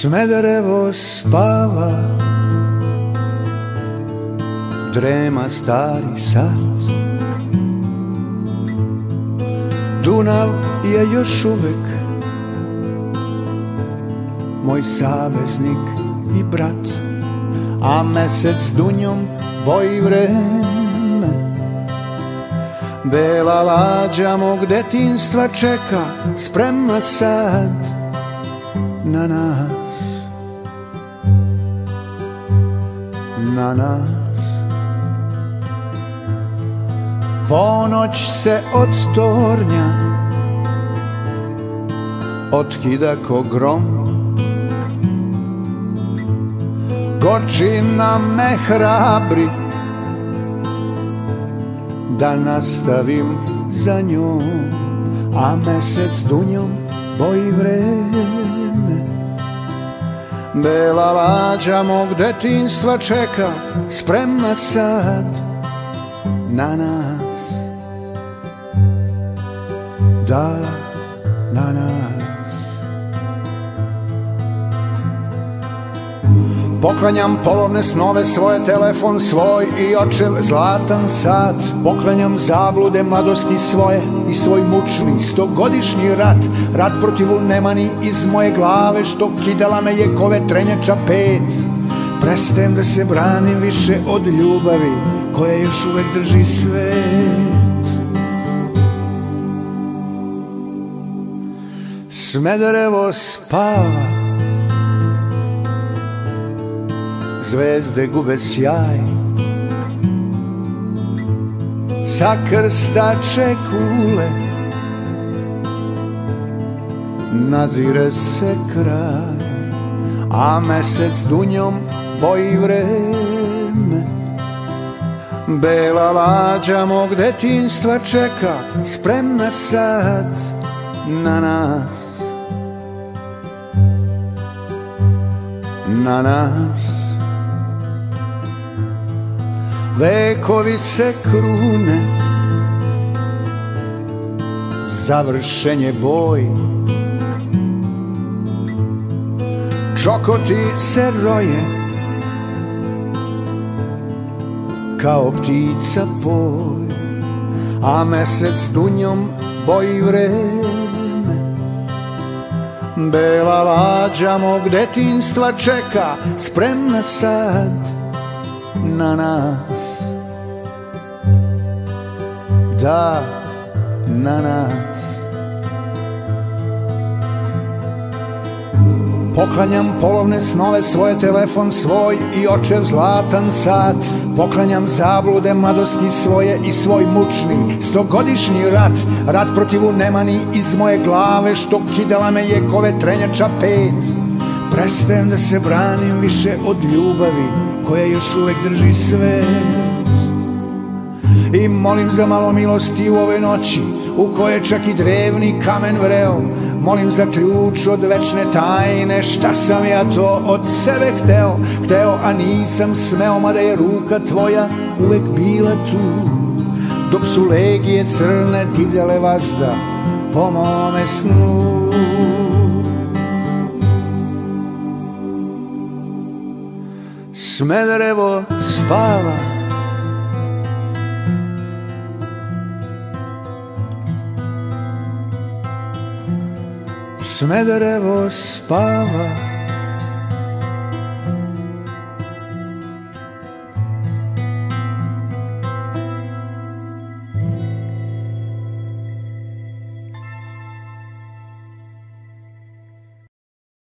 Smederevo spava. Drema stari sad. Dunav je još uvek Moj saveznik i brat A mesec dunjom boji vreme. Bela lađa mog detinstva čeka Spremna sad na nas Na nas. Ponoć se od tornja Otkida ko grom. Gorčina me hrabri Da nastavim za njom A mesec dunjom boji vreme Bela lađa mog detinstva čeka Spremna sad na nas. Da, na nas Poklanjam polovne snove, svoje telefon svoj i očev zlatan sat. Poklanjam zablude mladosti svoje i svoj mučni stogodišnji rat. Rat protiv nemani iz moje glave što kidala me je kove trenjača pet. Prestajem da se branim više od ljubavi koja još uvek drži svet. Smederevo spava zvezde gube sjaj. Sa krstače kule Nazire se kraj A mesec dunjom boji vreme. Bela lađa mog detinstva čeka Spremna sad na nas. Na nas Vekovi se krune. Završen je boj. Čokoti se roje. Kao ptica poj A mesec dunjom boji vreme. Bela lađa mog detinstva čeka Spremna sad na nas. Da na nas. Poklanjam polovne snove, svoje telefon svoj i očev zlatan sat. Poklanjam zablude mladosti svoje i svoj mučni stogodišnji rat. Rat protiv nemani iz moje glave što kidala me je kove trenjača pet Prestajem da se branim više od ljubavi koja još uvek drži svet. I molim za malo milosti u ove noći U koje čak i drevni kamen vreo. Molim za ključ od večne tajne Šta sam ja to od sebe hteo? Hteo, a nisam smeo Mada je ruka tvoja uvek bila tu. Dok su legije crne divljale vazda Po mome snu Smederevo spava. Smederevo spava